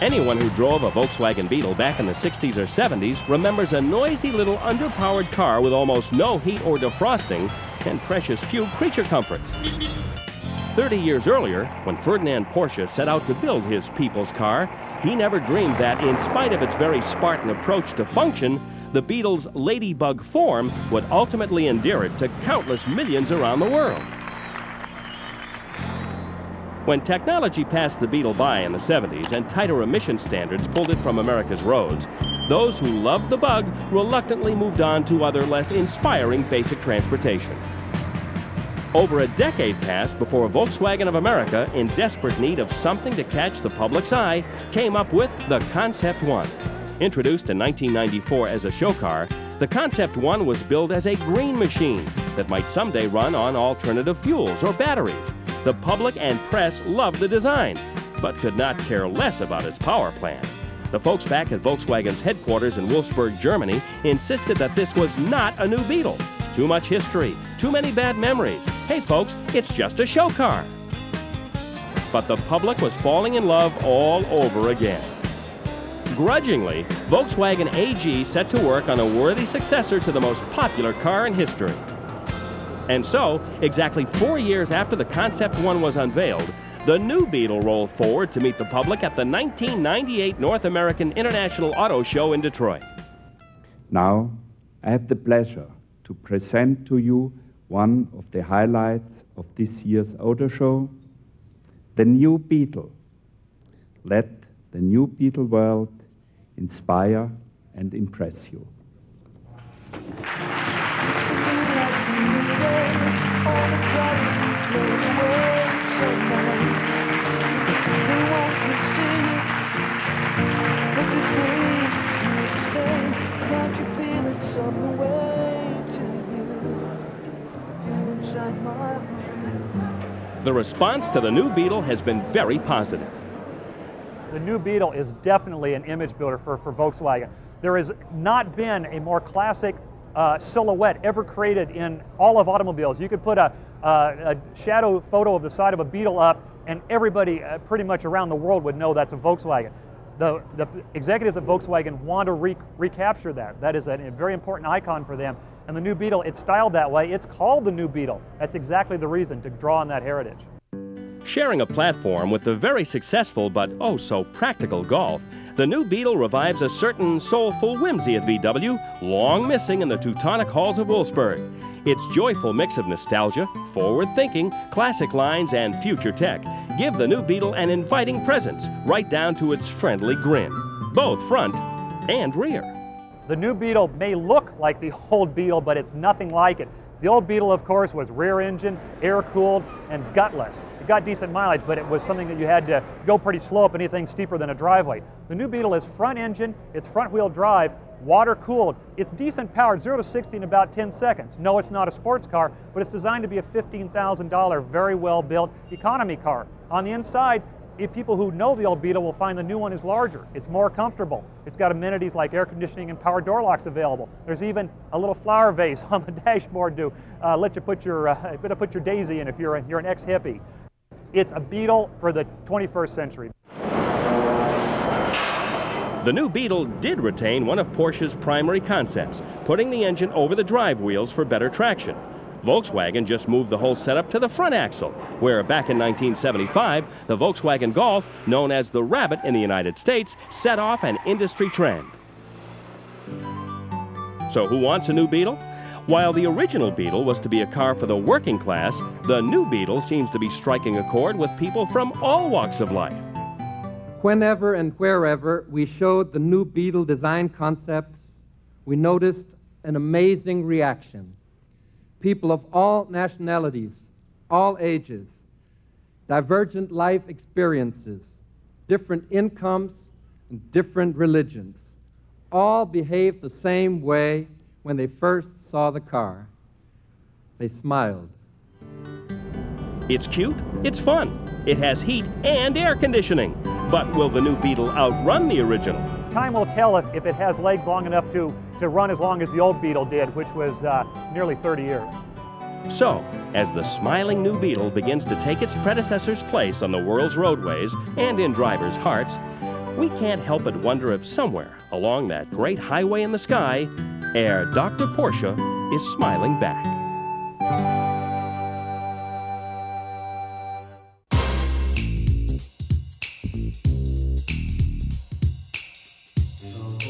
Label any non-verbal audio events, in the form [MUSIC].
Anyone who drove a Volkswagen Beetle back in the 60s or 70s remembers a noisy little underpowered car with almost no heat or defrosting and precious few creature comforts. 30 years earlier, when Ferdinand Porsche set out to build his people's car, he never dreamed that, in spite of its very Spartan approach to function, the Beetle's ladybug form would ultimately endear it to countless millions around the world. When technology passed the Beetle by in the 70s and tighter emission standards pulled it from America's roads, those who loved the bug reluctantly moved on to other less inspiring basic transportation. Over a decade passed before Volkswagen of America, in desperate need of something to catch the public's eye, came up with the Concept One. Introduced in 1994 as a show car, the Concept One was billed as a green machine that might someday run on alternative fuels or batteries. The public and press loved the design, but could not care less about its power plant. The folks back at Volkswagen's headquarters in Wolfsburg, Germany, insisted that this was not a new Beetle. Too much history, too many bad memories. Hey, folks, it's just a show car. But the public was falling in love all over again. Grudgingly, Volkswagen AG set to work on a worthy successor to the most popular car in history. And so, exactly four years after the Concept One was unveiled, the new Beetle rolled forward to meet the public at the 1998 North American International Auto Show in Detroit. Now, I have the pleasure to present to you one of the highlights of this year's auto show, the new Beetle. Let the new Beetle world inspire and impress you. The response to the new Beetle has been very positive. The new Beetle is definitely an image builder for, for Volkswagen. There has not been a more classic uh, silhouette ever created in all of automobiles. You could put a, uh, a shadow photo of the side of a Beetle up and everybody uh, pretty much around the world would know that's a Volkswagen. The, the executives at Volkswagen want to re recapture that. That is a, a very important icon for them. And the new Beetle, it's styled that way. It's called the new Beetle. That's exactly the reason to draw on that heritage. Sharing a platform with the very successful but oh so practical Golf, the new Beetle revives a certain soulful whimsy at VW, long missing in the Teutonic halls of Wolfsburg. Its joyful mix of nostalgia, forward thinking, classic lines, and future tech give the new Beetle an inviting presence, right down to its friendly grin, both front and rear. The new Beetle may look like the old Beetle, but it's nothing like it. The old Beetle, of course, was rear engine, air cooled, and gutless. It got decent mileage, but it was something that you had to go pretty slow up anything steeper than a driveway. The new Beetle is front engine, it's front wheel drive, water cooled. It's decent powered, 0 to 60 in about 10 seconds. No, it's not a sports car, but it's designed to be a $15,000 very well built economy car. On the inside, if people who know the old Beetle will find the new one is larger. It's more comfortable. It's got amenities like air conditioning and power door locks available. There's even a little flower vase [LAUGHS] on the dashboard to uh, let you put your, uh, [LAUGHS] put your daisy in if you're, a, you're an ex-hippie. It's a Beetle for the 21st century. The new Beetle did retain one of Porsche's primary concepts, putting the engine over the drive wheels for better traction. Volkswagen just moved the whole setup to the front axle, where back in 1975, the Volkswagen Golf, known as the Rabbit in the United States, set off an industry trend. So who wants a new Beetle? While the original Beetle was to be a car for the working class, the new Beetle seems to be striking a chord with people from all walks of life. Whenever and wherever we showed the new Beetle design concepts, we noticed an amazing reaction people of all nationalities, all ages, divergent life experiences, different incomes, and different religions, all behaved the same way when they first saw the car. They smiled. It's cute, it's fun, it has heat and air conditioning. But will the new Beetle outrun the original? Time will tell if, if it has legs long enough to, to run as long as the old Beetle did, which was uh, nearly 30 years. So, as the smiling new Beetle begins to take its predecessor's place on the world's roadways and in drivers' hearts, we can't help but wonder if somewhere along that great highway in the sky, Herr Dr. Porsche is smiling back. Oh.